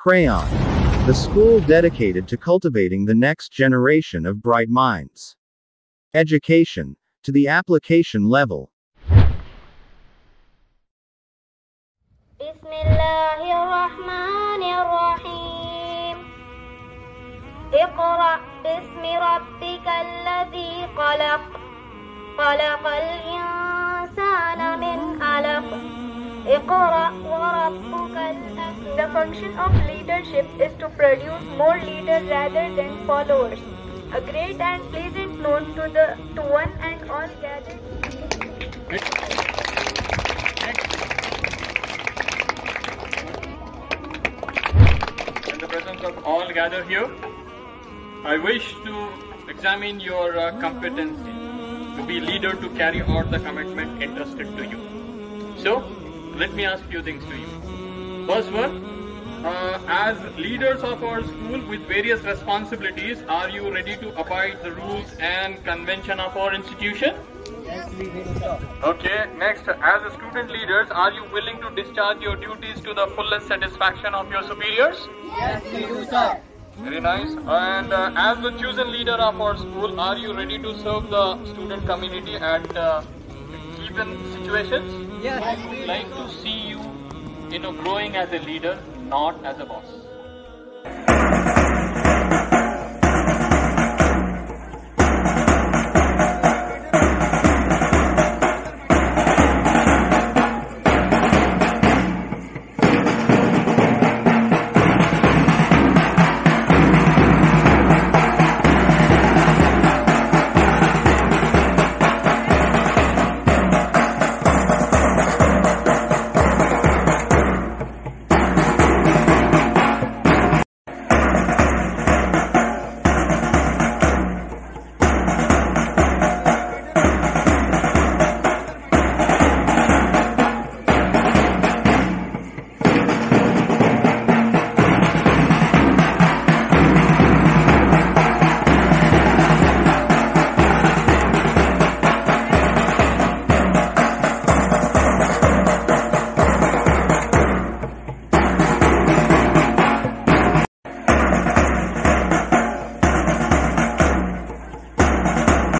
Crayon. The school dedicated to cultivating the next generation of bright minds. Education. To the application level. بسم الله الرحمن الرحيم اقرأ باسم ربك الذي خلق خلق الإنسان من علق اقرأ وربك الأكرم the function of leadership is to produce more leaders rather than followers. A great and pleasant note to the to one and all gathered. In the presence of all gathered here, I wish to examine your uh, competency to be leader to carry out the commitment entrusted to you. So, let me ask few things to you. First one, uh, as leaders of our school with various responsibilities, are you ready to abide the rules and convention of our institution? Yes. We do so. Okay, next, as a student leaders, are you willing to discharge your duties to the fullest satisfaction of your superiors? Yes, we do, sir. Very nice. And uh, as the chosen leader of our school, are you ready to serve the student community at uh, given situations? Yes, I would like to see you, you know, growing as a leader, not as a boss.